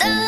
the